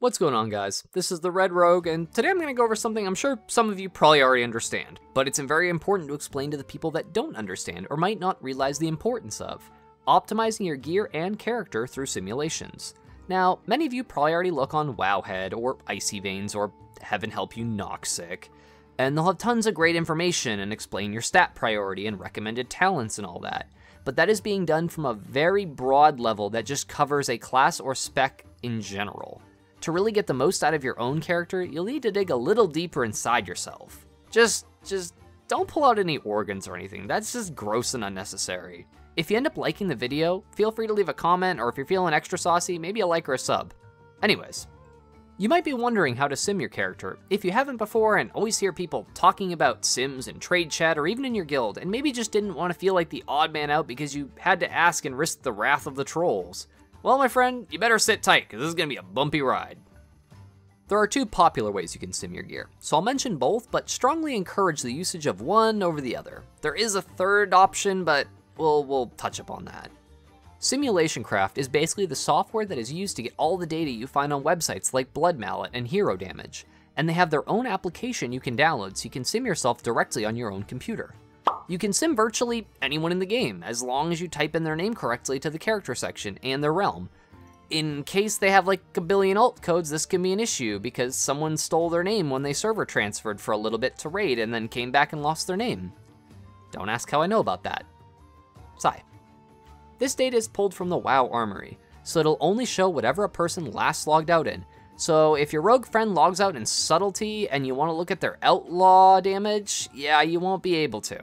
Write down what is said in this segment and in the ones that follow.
What's going on guys? This is the Red Rogue, and today I'm going to go over something I'm sure some of you probably already understand, but it's very important to explain to the people that don't understand or might not realize the importance of. Optimizing your gear and character through simulations. Now, many of you probably already look on Wowhead or Icy Veins or heaven help you Noxxic, and they'll have tons of great information and explain your stat priority and recommended talents and all that. But that is being done from a very broad level that just covers a class or spec in general. To really get the most out of your own character, you'll need to dig a little deeper inside yourself. Just, just don't pull out any organs or anything, that's just gross and unnecessary. If you end up liking the video, feel free to leave a comment, or if you're feeling extra saucy, maybe a like or a sub. Anyways, you might be wondering how to sim your character. If you haven't before and always hear people talking about sims in trade chat or even in your guild, and maybe just didn't want to feel like the odd man out because you had to ask and risk the wrath of the trolls. Well, my friend, you better sit tight, because this is going to be a bumpy ride. There are two popular ways you can sim your gear, so I'll mention both, but strongly encourage the usage of one over the other. There is a third option, but we'll, we'll touch upon that. Simulation Craft is basically the software that is used to get all the data you find on websites like Bloodmallet and Hero Damage, and they have their own application you can download so you can sim yourself directly on your own computer. You can sim virtually anyone in the game, as long as you type in their name correctly to the character section and their realm. In case they have like a billion alt codes, this can be an issue because someone stole their name when they server transferred for a little bit to raid and then came back and lost their name. Don't ask how I know about that. Sigh. This data is pulled from the WoW Armory, so it'll only show whatever a person last logged out in. So if your rogue friend logs out in Subtlety and you want to look at their outlaw damage, yeah, you won't be able to.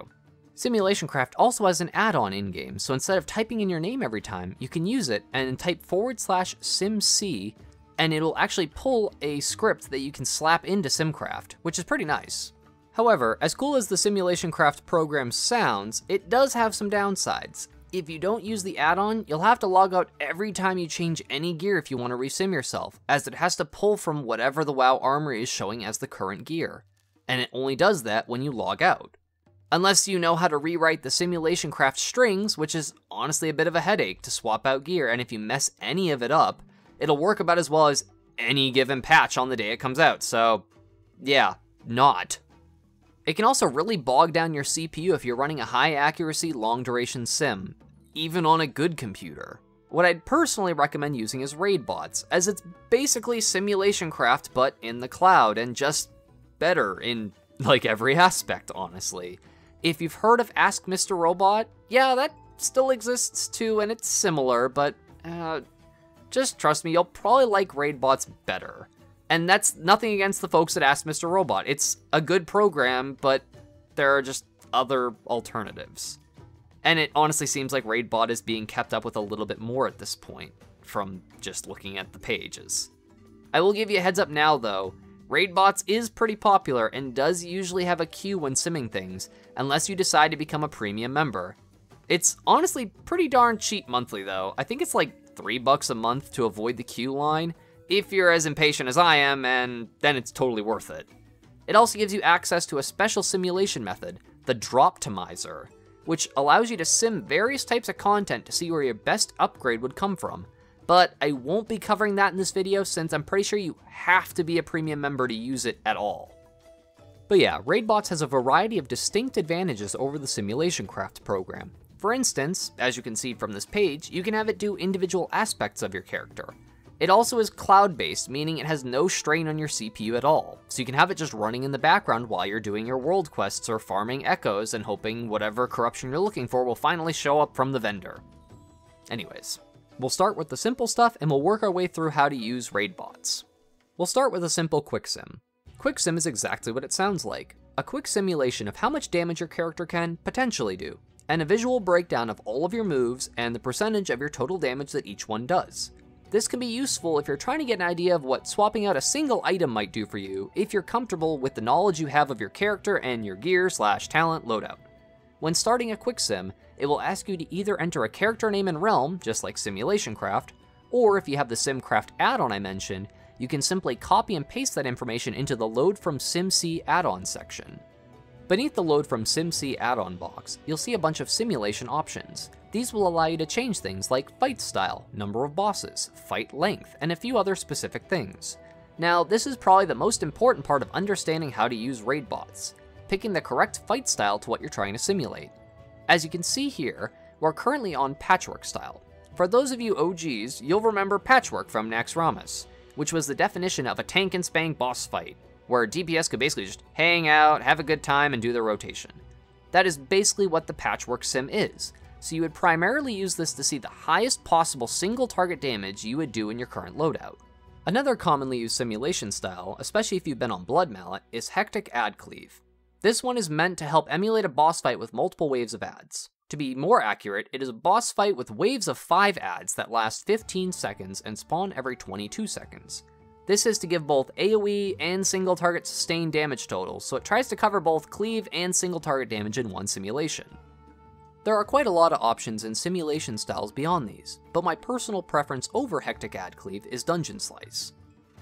Simulation Craft also has an add-on in-game, so instead of typing in your name every time, you can use it and type forward slash simc, and it'll actually pull a script that you can slap into SimCraft, which is pretty nice. However, as cool as the Simulation Craft program sounds, it does have some downsides. If you don't use the add-on, you'll have to log out every time you change any gear if you want to resim yourself, as it has to pull from whatever the WoW Armory is showing as the current gear. And it only does that when you log out. Unless you know how to rewrite the simulation craft strings, which is honestly a bit of a headache to swap out gear, and if you mess any of it up, it'll work about as well as any given patch on the day it comes out, so yeah, not. It can also really bog down your CPU if you're running a high accuracy, long duration sim, even on a good computer. What I'd personally recommend using is Raidbots, as it's basically simulation craft but in the cloud and just better in like every aspect, honestly. If you've heard of Ask Mr. Robot, yeah, that still exists too, and it's similar, but uh, just trust me, you'll probably like Raidbots better. And that's nothing against the folks at Ask Mr. Robot. It's a good program, but there are just other alternatives. And it honestly seems like Raidbot is being kept up with a little bit more at this point, from just looking at the pages. I will give you a heads up now though, Raidbots is pretty popular and does usually have a queue when simming things, unless you decide to become a premium member. It's honestly pretty darn cheap monthly though. I think it's like three bucks a month to avoid the queue line, if you're as impatient as I am, and then it's totally worth it. It also gives you access to a special simulation method, the Droptimizer, which allows you to sim various types of content to see where your best upgrade would come from, but I won't be covering that in this video since I'm pretty sure you have to be a premium member to use it at all. But yeah, Raidbots has a variety of distinct advantages over the Simulation Craft program. For instance, as you can see from this page, you can have it do individual aspects of your character. It also is cloud-based, meaning it has no strain on your CPU at all, so you can have it just running in the background while you're doing your world quests or farming echoes and hoping whatever corruption you're looking for will finally show up from the vendor. Anyways, We'll start with the simple stuff and we'll work our way through how to use Raidbots. We'll start with a simple quick sim. Quick sim is exactly what it sounds like, a quick simulation of how much damage your character can potentially do, and a visual breakdown of all of your moves and the percentage of your total damage that each one does. This can be useful if you're trying to get an idea of what swapping out a single item might do for you if you're comfortable with the knowledge you have of your character and your gear slash talent loadout. When starting a quick sim, it will ask you to either enter a character name and realm, just like Simulation Craft, or if you have the SimCraft add-on I mentioned, you can simply copy and paste that information into the Load from SimC add-on section. Beneath the Load from SimC add-on box, you'll see a bunch of simulation options. These will allow you to change things like fight style, number of bosses, fight length, and a few other specific things. Now, this is probably the most important part of understanding how to use Raidbots, picking the correct fight style to what you're trying to simulate. As you can see here, we're currently on Patchwork style. For those of you OGs, you'll remember Patchwork from Naxxramas, which was the definition of a tank and spank boss fight, where DPS could basically just hang out, have a good time, and do their rotation. That is basically what the Patchwork sim is, so you would primarily use this to see the highest possible single target damage you would do in your current loadout. Another commonly used simulation style, especially if you've been on Bloodmallet, is Hectic Add Cleave. This one is meant to help emulate a boss fight with multiple waves of adds. To be more accurate, it is a boss fight with waves of 5 adds that last 15 seconds and spawn every 22 seconds. This is to give both AoE and single target sustained damage totals, so it tries to cover both cleave and single target damage in one simulation. There are quite a lot of options in simulation styles beyond these, but my personal preference over Hectic Add Cleave is Dungeon Slice.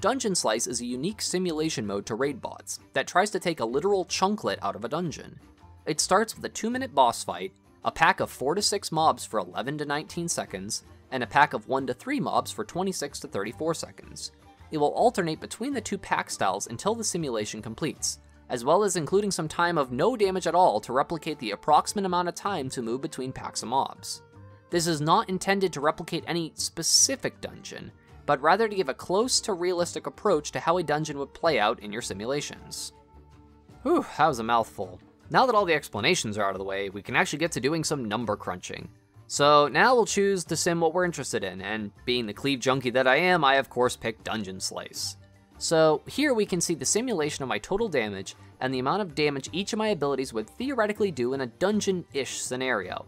Dungeon Slice is a unique simulation mode to Raidbots that tries to take a literal chunklet out of a dungeon. It starts with a 2 minute boss fight, a pack of 4 to 6 mobs for 11 to 19 seconds, and a pack of 1 to 3 mobs for 26 to 34 seconds. It will alternate between the two pack styles until the simulation completes, as well as including some time of no damage at all to replicate the approximate amount of time to move between packs of mobs. This is not intended to replicate any specific dungeon, but rather to give a close to realistic approach to how a dungeon would play out in your simulations. Whew, that was a mouthful. Now that all the explanations are out of the way, we can actually get to doing some number crunching. So now we'll choose to sim what we're interested in, and being the cleave junkie that I am, I of course picked Dungeon Slice. So here we can see the simulation of my total damage and the amount of damage each of my abilities would theoretically do in a dungeon-ish scenario.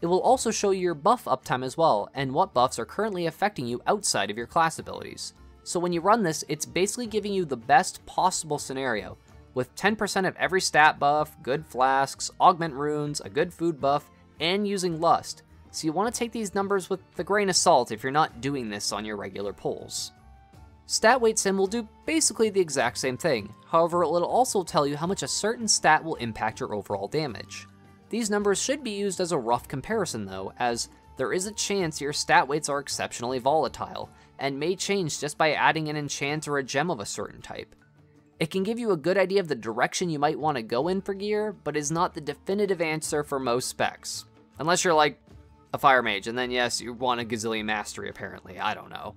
It will also show you your buff uptime as well, and what buffs are currently affecting you outside of your class abilities. So when you run this, it's basically giving you the best possible scenario, with 10% of every stat buff, good flasks, augment runes, a good food buff, and using lust, so you want to take these numbers with a grain of salt if you're not doing this on your regular pulls. Stat weight sim will do basically the exact same thing, however it will also tell you how much a certain stat will impact your overall damage. These numbers should be used as a rough comparison though, as there is a chance your stat weights are exceptionally volatile, and may change just by adding an enchant or a gem of a certain type. It can give you a good idea of the direction you might want to go in for gear, but is not the definitive answer for most specs. Unless you're like, a fire mage, and then yes, you want a gazillion mastery apparently, I don't know.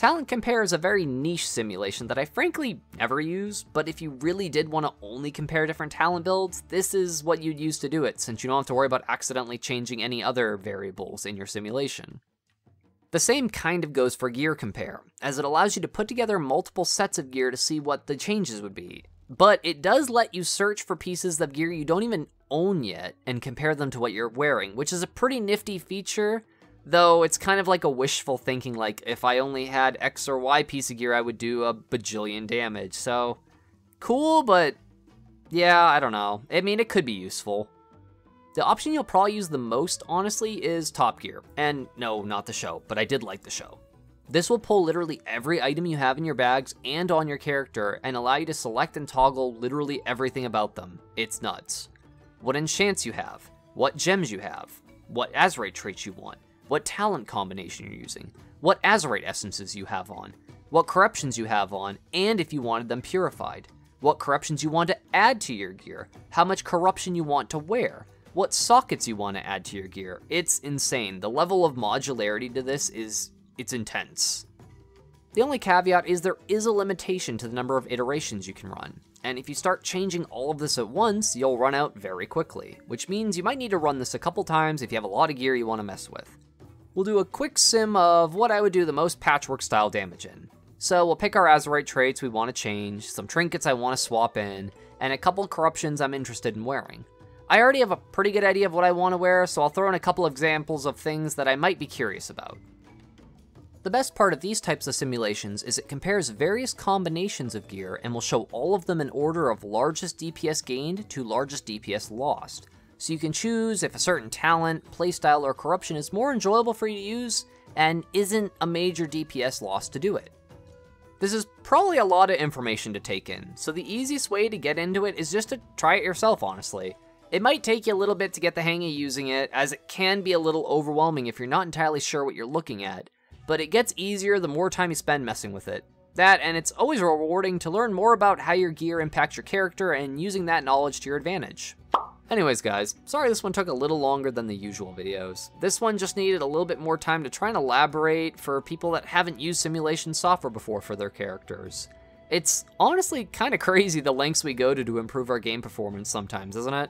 Talent Compare is a very niche simulation that I frankly never use, but if you really did want to only compare different talent builds, this is what you'd use to do it, since you don't have to worry about accidentally changing any other variables in your simulation. The same kind of goes for Gear Compare, as it allows you to put together multiple sets of gear to see what the changes would be, but it does let you search for pieces of gear you don't even own yet and compare them to what you're wearing, which is a pretty nifty feature, though it's kind of like a wishful thinking, like if I only had X or Y piece of gear, I would do a bajillion damage. So, cool, but yeah, I don't know. I mean, it could be useful. The option you'll probably use the most, honestly, is Top Gear. And no, not the show, but I did like the show. This will pull literally every item you have in your bags and on your character and allow you to select and toggle literally everything about them. It's nuts what enchants you have, what gems you have, what Azerite traits you want, what talent combination you're using, what Azerite essences you have on, what corruptions you have on, and if you wanted them purified, what corruptions you want to add to your gear, how much corruption you want to wear, what sockets you want to add to your gear. It's insane. The level of modularity to this is, it's intense. The only caveat is there is a limitation to the number of iterations you can run. And if you start changing all of this at once, you'll run out very quickly, which means you might need to run this a couple times if you have a lot of gear you want to mess with. We'll do a quick sim of what I would do the most patchwork style damage in. So we'll pick our Azerite traits we want to change, some trinkets I want to swap in, and a couple corruptions I'm interested in wearing. I already have a pretty good idea of what I want to wear, so I'll throw in a couple examples of things that I might be curious about. The best part of these types of simulations is it compares various combinations of gear and will show all of them in order of largest DPS gained to largest DPS lost. So you can choose if a certain talent, playstyle, or corruption is more enjoyable for you to use and isn't a major DPS loss to do it. This is probably a lot of information to take in, so the easiest way to get into it is just to try it yourself, honestly. It might take you a little bit to get the hang of using it, as it can be a little overwhelming if you're not entirely sure what you're looking at, but it gets easier the more time you spend messing with it. That, and it's always rewarding to learn more about how your gear impacts your character and using that knowledge to your advantage. Anyways guys, sorry this one took a little longer than the usual videos. This one just needed a little bit more time to try and elaborate for people that haven't used simulation software before for their characters. It's honestly kind of crazy the lengths we go to to improve our game performance sometimes, isn't it?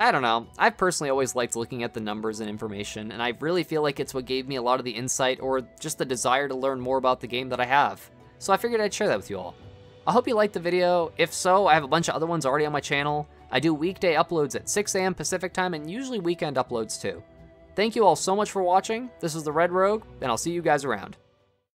I don't know, I've personally always liked looking at the numbers and information, and I really feel like it's what gave me a lot of the insight or just the desire to learn more about the game that I have. So I figured I'd share that with you all. I hope you liked the video. If so, I have a bunch of other ones already on my channel. I do weekday uploads at 6 a.m. Pacific time and usually weekend uploads too. Thank you all so much for watching. This is the Red Rogue, and I'll see you guys around.